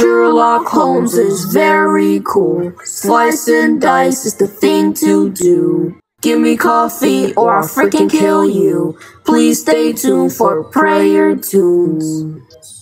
Sherlock Holmes is very cool. Slice and dice is the thing to do. Give me coffee or I'll freaking kill you. Please stay tuned for prayer toons.